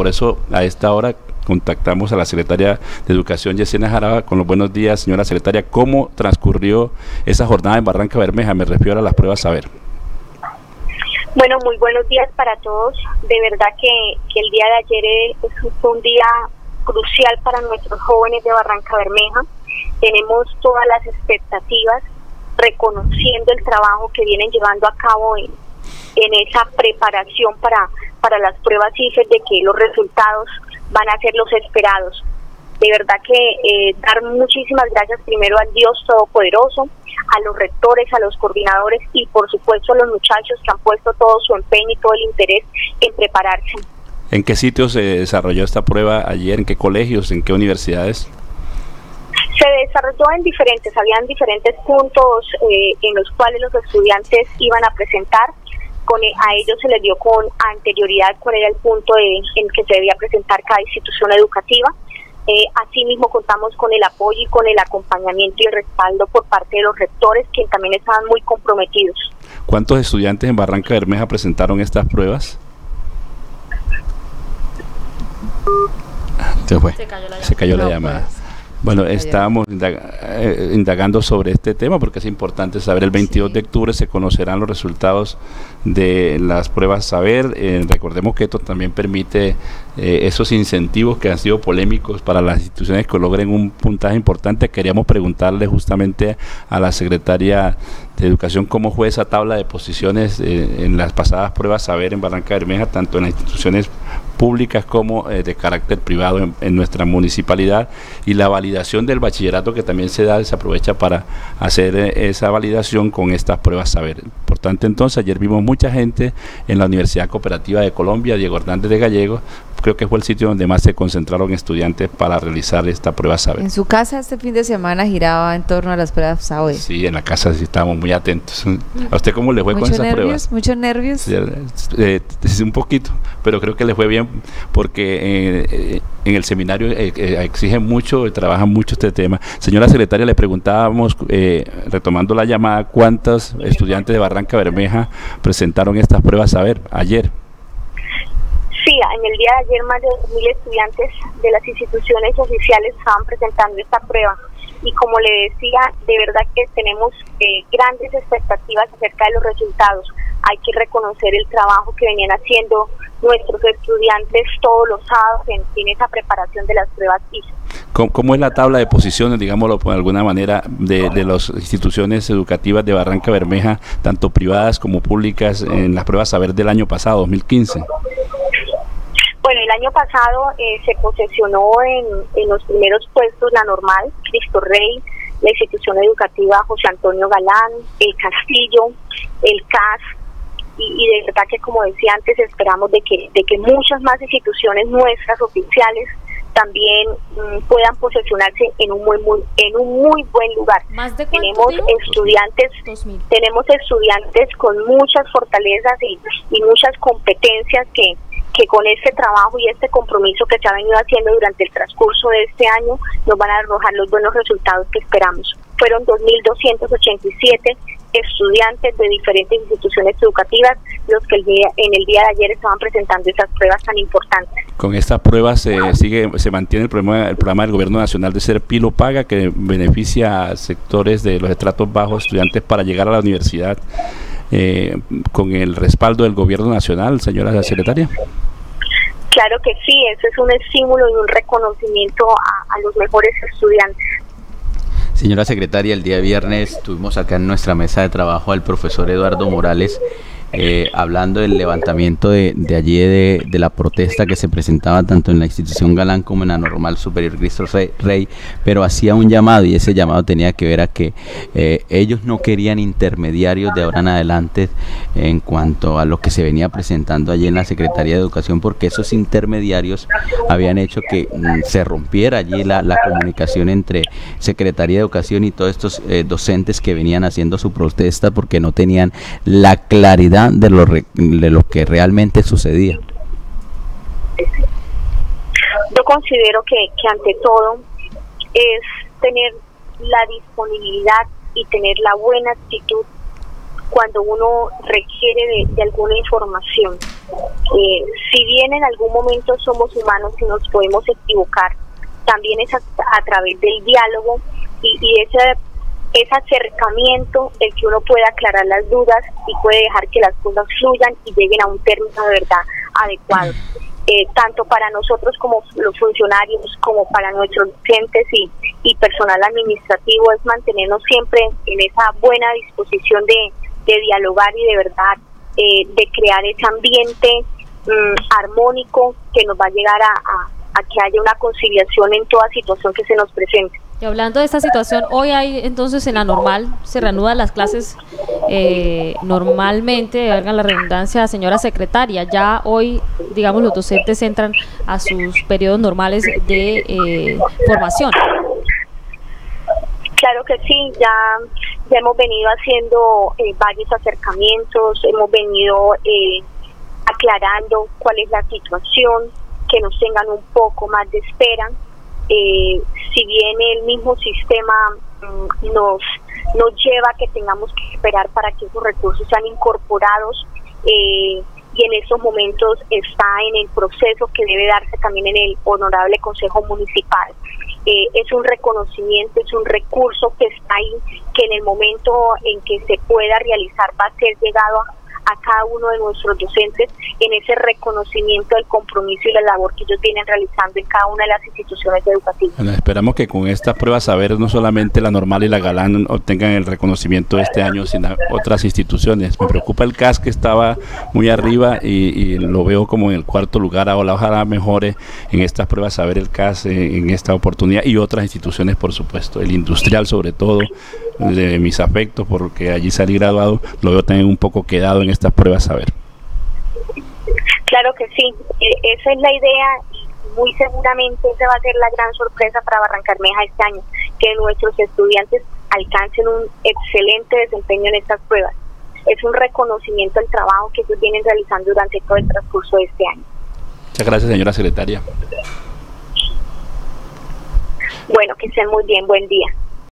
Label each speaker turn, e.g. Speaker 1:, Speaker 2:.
Speaker 1: Por eso a esta hora contactamos a la secretaria de Educación, Yesenia Jaraba, con los buenos días, señora secretaria. ¿Cómo transcurrió esa jornada en Barranca Bermeja? Me refiero a las pruebas Saber.
Speaker 2: Bueno, muy buenos días para todos. De verdad que, el día de ayer eh, fue un día crucial para nuestros jóvenes de Barranca Bermeja. Tenemos todas las expectativas, reconociendo el trabajo que vienen llevando a cabo en, en esa preparación para, para las pruebas IFES de que los resultados van a ser los esperados. De verdad que eh, dar muchísimas gracias primero al Dios Todopoderoso, a los rectores, a los coordinadores y por supuesto a los muchachos que han puesto todo su empeño y todo el interés en prepararse.
Speaker 1: ¿En qué sitios se desarrolló esta prueba ayer? ¿En qué colegios? ¿En qué universidades?
Speaker 2: Se desarrolló en diferentes, habían diferentes puntos eh, en los cuales los estudiantes iban a presentar. Con, a ellos se les dio con anterioridad cuál era el punto en que se debía presentar cada institución educativa. Eh, asimismo, contamos con el apoyo y con el acompañamiento y el respaldo por parte de los rectores, que también estaban muy comprometidos.
Speaker 1: ¿Cuántos estudiantes en Barranca Bermeja presentaron estas pruebas? Se fue. Se cayó la llamada. Bueno, estábamos eh, indagando sobre este tema porque es importante saber. El 22 de octubre se conocerán los resultados de las pruebas saber. Eh, recordemos que esto también permite eh, esos incentivos que han sido polémicos para las instituciones que logren un puntaje importante. Queríamos preguntarle justamente a la secretaria de Educación cómo fue esa tabla de posiciones en las pasadas pruebas saber en Barranca Bermeja, tanto en las instituciones públicas como eh, de carácter privado en, nuestra municipalidad y la validación del bachillerato que también se da, se aprovecha para hacer eh, esa validación con estas pruebas saber. Por tanto, entonces, ayer vimos mucha gente en la Universidad Cooperativa de Colombia, Diego Hernández de Gallegos, creo que fue el sitio donde más se concentraron estudiantes para realizar esta prueba saber.
Speaker 3: En su casa este fin de semana giraba en torno a las pruebas saber.
Speaker 1: Sí, en la casa sí estábamos muy atentos. ¿A usted cómo le fue con esas pruebas?
Speaker 3: Muchos nervios.
Speaker 1: Eh, un poquito, pero creo que le fue bien porque eh, en el seminario eh, exigen mucho, trabajan mucho este tema. Señora secretaria, le preguntábamos, retomando la llamada, ¿cuántos estudiantes de Barranca Bermeja presentaron estas pruebas saber ayer?
Speaker 2: Sí, en el día de ayer más de 2.000 estudiantes de las instituciones oficiales estaban presentando esta prueba y como le decía, de verdad que tenemos eh, grandes expectativas acerca de los resultados. Hay que reconocer el trabajo que venían haciendo nuestros estudiantes todos los sábados en, esa preparación de las pruebas.
Speaker 1: ¿Cómo, es la tabla de posiciones, digámoslo por alguna manera, de, de las instituciones educativas de Barranca Bermeja, tanto privadas como públicas, en las pruebas saber del año pasado, 2015?
Speaker 2: Bueno, el año pasado eh, se posesionó en, los primeros puestos la normal, Cristo Rey, la institución educativa José Antonio Galán, el Castillo, el CAS, y, de verdad que como decía antes esperamos de que, de que muchas más instituciones nuestras oficiales también mm, puedan posesionarse en un muy, muy en un muy buen lugar. tenemos estudiantes tenemos estudiantes con muchas fortalezas y, y muchas competencias que que con este trabajo y este compromiso que se ha venido haciendo durante el transcurso de este año nos van a arrojar los buenos resultados que esperamos. Fueron 2.287 estudiantes de diferentes instituciones educativas los que el día, en el día de ayer estaban presentando esas pruebas tan importantes.
Speaker 1: Con estas pruebas se sigue se mantiene el programa, el programa del Gobierno Nacional de Ser Pilo Paga que beneficia a sectores de los estratos bajos estudiantes para llegar a la universidad eh, con el respaldo del Gobierno Nacional, señora secretaria.
Speaker 2: Claro que sí, eso es un estímulo y un reconocimiento a, a los mejores estudiantes.
Speaker 4: Señora secretaria, el día viernes tuvimos acá en nuestra mesa de trabajo al profesor Eduardo Morales eh, hablando del levantamiento de, de allí de, la protesta que se presentaba tanto en la institución Galán como en la normal superior Cristo Rey, pero hacía un llamado y ese llamado tenía que ver a que eh, ellos no querían intermediarios de ahora en adelante en cuanto a lo que se venía presentando allí en la Secretaría de Educación, porque esos intermediarios habían hecho que mm, se rompiera allí la, la, comunicación entre Secretaría de Educación y todos estos eh, docentes que venían haciendo su protesta porque no tenían la claridad de lo, de lo que realmente sucedía?
Speaker 2: Yo considero que, que ante todo es tener la disponibilidad y tener la buena actitud cuando uno requiere de, alguna información. Eh, si bien en algún momento somos humanos y nos podemos equivocar, también es a, través del diálogo y, y ese ese acercamiento el que uno puede aclarar las dudas y puede dejar que las cosas fluyan y lleguen a un término de verdad adecuado, eh, tanto para nosotros como los funcionarios, como para nuestros docentes y, y personal administrativo, es mantenernos siempre en esa buena disposición de, de dialogar y de verdad eh, de crear ese ambiente mm, armónico que nos va a llegar a, a que haya una conciliación en toda situación que se nos presente.
Speaker 5: Y hablando de esta situación, hoy hay entonces en la normal, se reanudan las clases eh, normalmente, hagan la redundancia, señora secretaria, ya hoy, digamos, los docentes entran a sus periodos normales de eh, formación.
Speaker 2: Claro que sí, ya, ya hemos venido haciendo eh, varios acercamientos, hemos venido aclarando cuál es la situación, que nos tengan un poco más de espera eh, si bien el mismo sistema mm, nos, nos lleva a que tengamos que esperar para que esos recursos sean incorporados eh, y en estos momentos está en el proceso que debe darse también en el honorable Consejo Municipal. Eh, es un reconocimiento, es un recurso que está ahí, que en el momento en que se pueda realizar va a ser llegado a a cada uno de nuestros docentes en ese reconocimiento del compromiso y la labor que ellos vienen realizando en cada una de las instituciones educativas.
Speaker 1: esperamos que con estas pruebas saber no solamente la normal y la galán obtengan el reconocimiento este año, sino otras instituciones. Me preocupa el CAS que estaba muy arriba y, lo veo como en el cuarto lugar. Ahora ojalá mejore en estas pruebas saber el CAS en esta oportunidad y otras instituciones, por supuesto, el industrial sobre todo, de mis afectos, porque allí salí graduado, lo veo también un poco quedado en estas pruebas a ver.
Speaker 2: Claro que sí, e, esa es la idea y muy seguramente esa va a ser la gran sorpresa para Barrancarmeja este año, que nuestros estudiantes alcancen un excelente desempeño en estas pruebas. Es un reconocimiento al trabajo que ellos vienen realizando durante todo el transcurso de este año.
Speaker 1: Muchas gracias, señora secretaria.
Speaker 2: Bueno, que estén muy bien. Buen día.